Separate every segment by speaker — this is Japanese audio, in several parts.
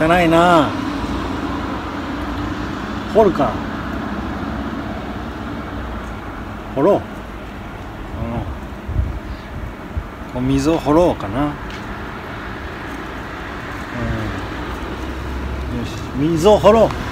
Speaker 1: 汚いな。掘るか。掘ろう。うん。水を掘ろうかな。うん。よし。水を掘ろう。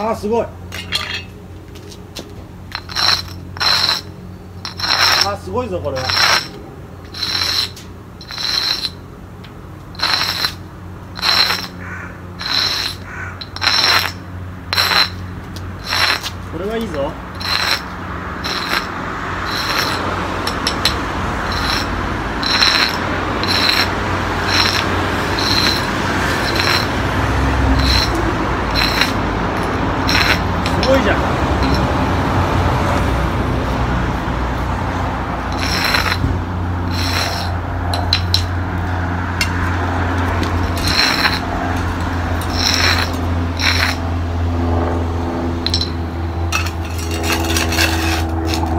Speaker 1: ああすごい。あすごいぞこれは。これはいいぞ。すごいじゃん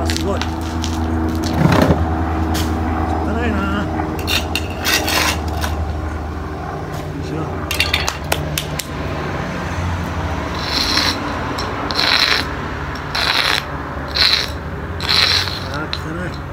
Speaker 1: あすごい汚いな後ろあー汚い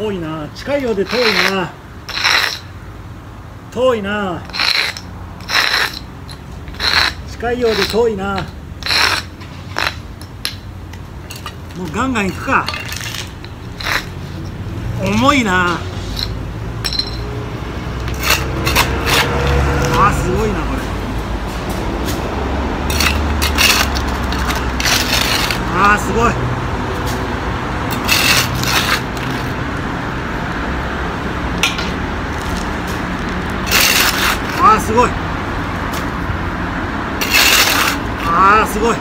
Speaker 1: 遠いな。近いようで遠いな。遠いな。近いようで遠いな。もうガンガン行くか。重いな。あーすごいなこれ。あーすごい。すごい。あーすごい。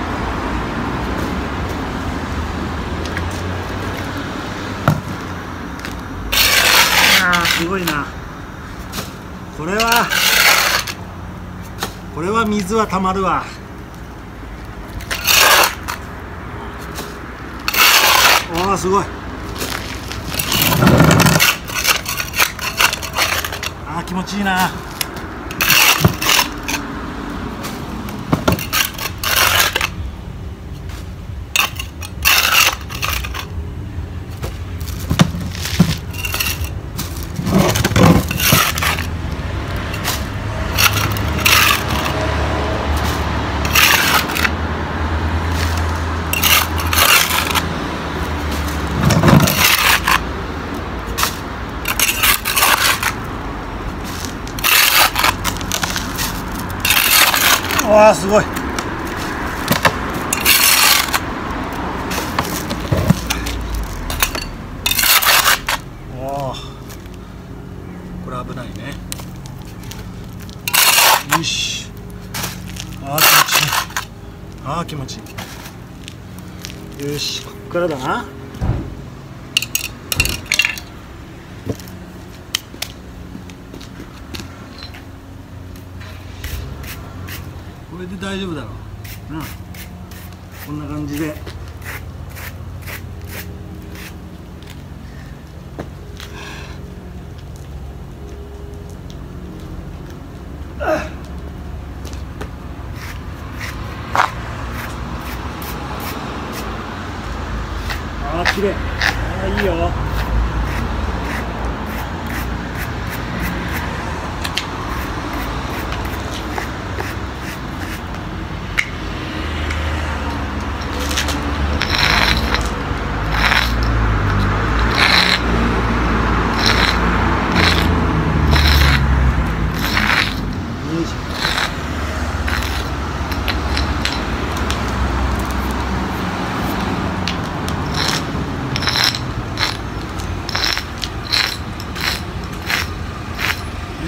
Speaker 1: あーすごいな。これはこれは水はたまるわ。あーすごい。あー気持ちいいな。わあすごい。おおこれ危ないね。よし。ああ気持ちいい。ああ気持ちいい。よしこっからだな。れで大丈夫だろう。なあこんな感じであー綺麗あーいいよよいしょ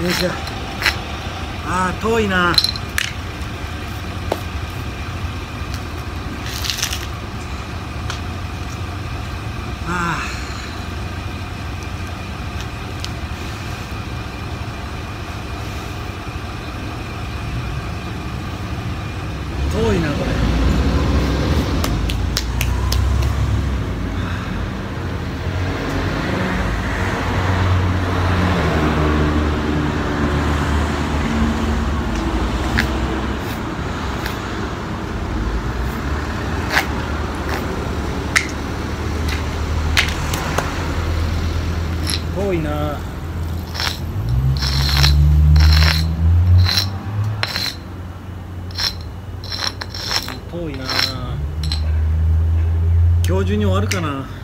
Speaker 1: よいしょあー遠いなあー遠いなこれ遠いな。遠いな。今日中に終わるかな。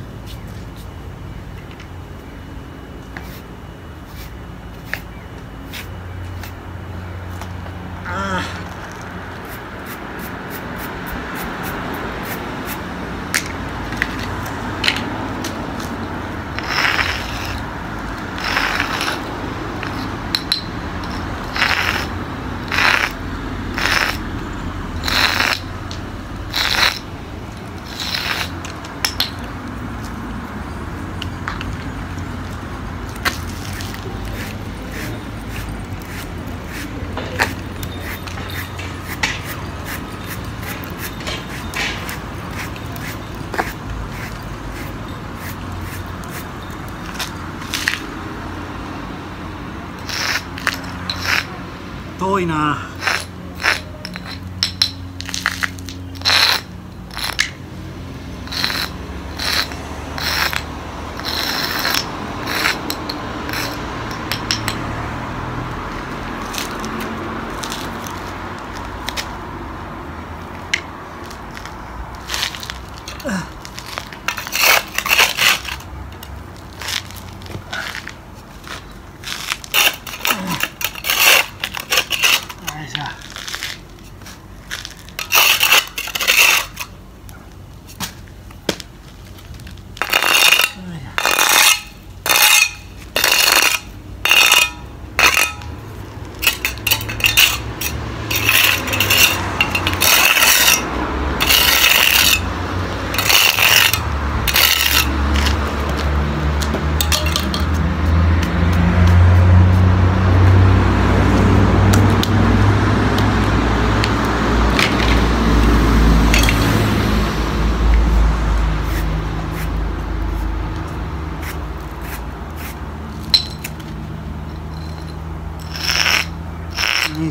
Speaker 1: 遠いな。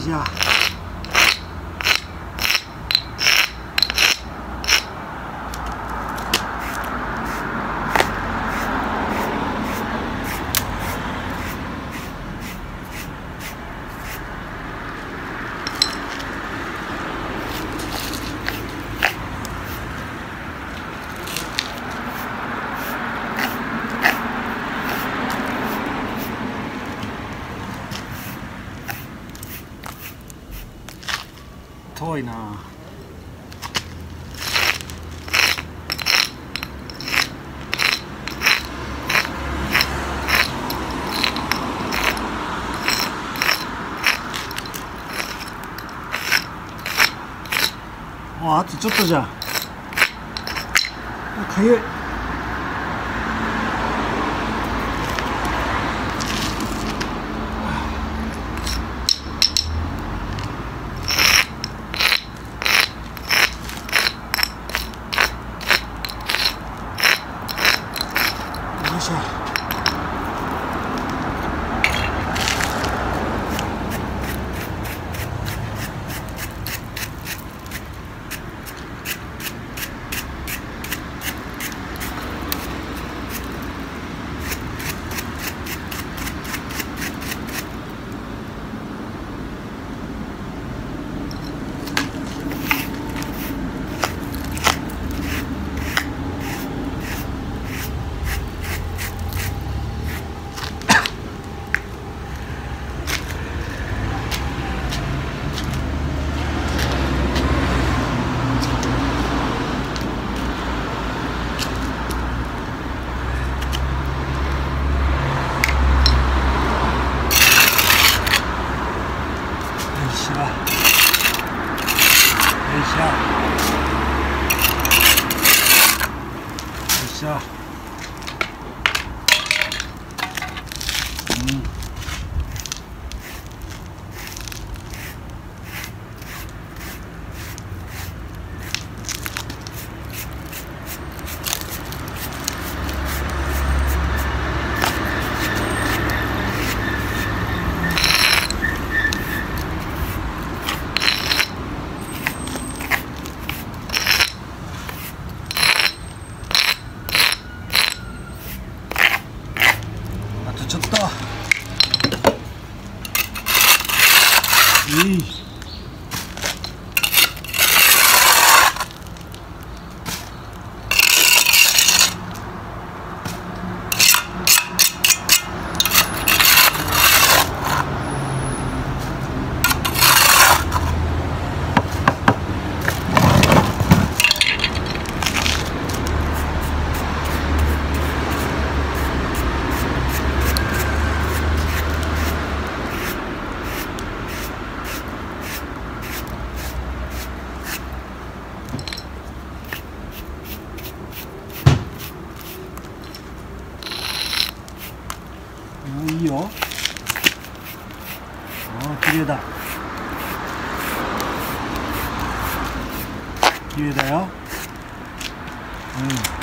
Speaker 1: よ遠いな。ああとちょっとじゃん。かゆい。よおいいよああ綺麗だ綺麗だようん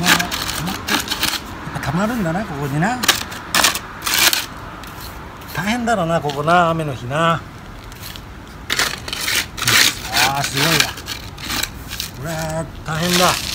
Speaker 1: まあ溜まってやっぱ溜まるんだなここにな。大変だろうなここな雨の日な。ああすごいわ。これ大変だ。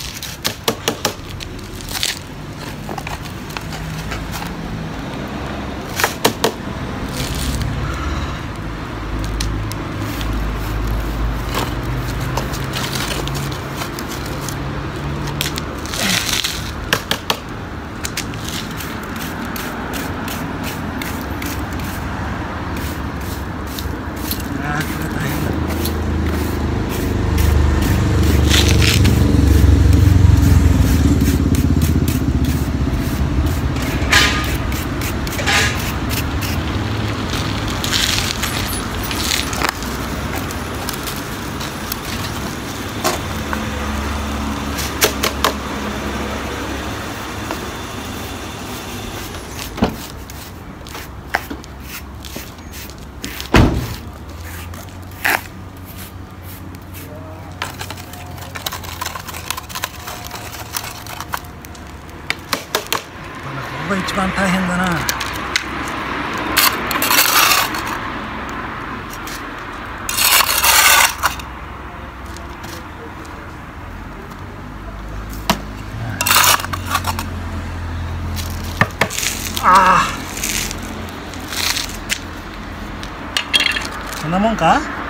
Speaker 1: そんなもんか？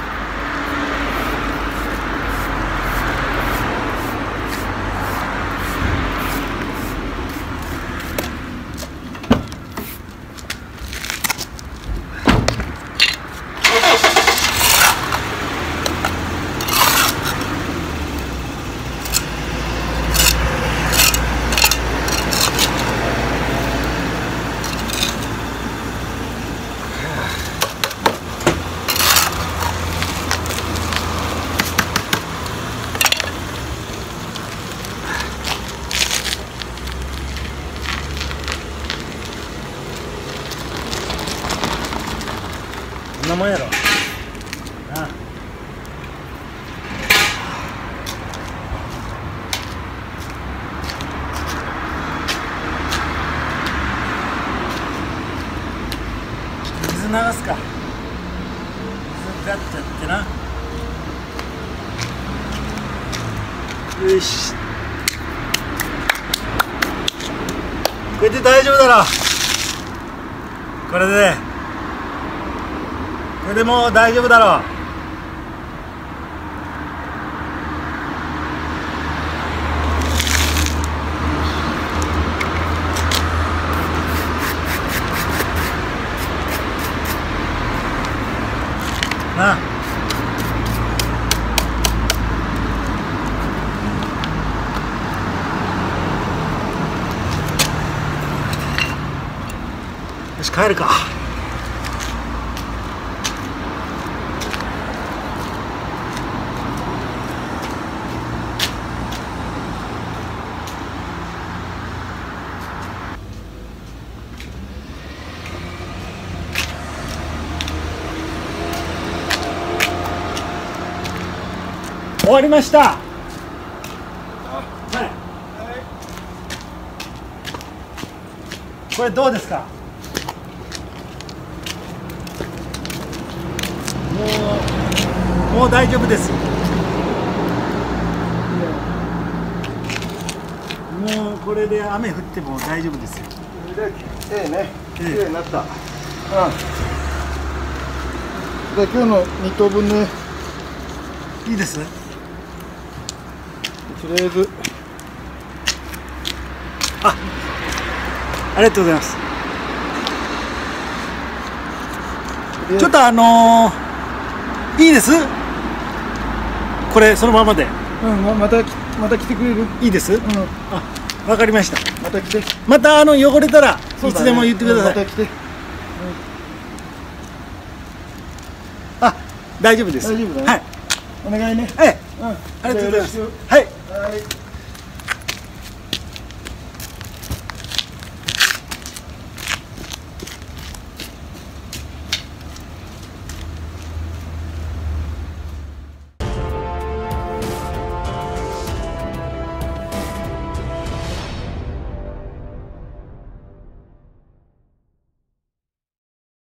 Speaker 1: なもんやろ。なあ。水流すか。水ガッてやってな。よし。これで大丈夫だろ。これで。これでも大丈夫だろう。なあ。よし帰るか終わりました。はい。これどうですか？もうもう大丈夫です。もうこれで雨降っても大丈夫ですよ。
Speaker 2: ええね。
Speaker 1: ええ。
Speaker 2: 綺麗になった。うんで今日の2等分ね。
Speaker 1: いいです
Speaker 2: とりあえず
Speaker 1: あありがとうございます。ちょっとあのー、いいです？これそのままで。
Speaker 2: うんままたきまた来てくれる？
Speaker 1: いいです？
Speaker 2: うん。
Speaker 1: あわかりました。
Speaker 2: また来て。
Speaker 1: またあの汚れたらいつでも言ってください、
Speaker 2: うんまた来て。
Speaker 1: あ大丈夫です。
Speaker 2: 大丈夫だね。
Speaker 1: はい。
Speaker 2: お願いね。
Speaker 1: ええ。
Speaker 2: うん。
Speaker 1: ありがとうございます。はい
Speaker 2: くはい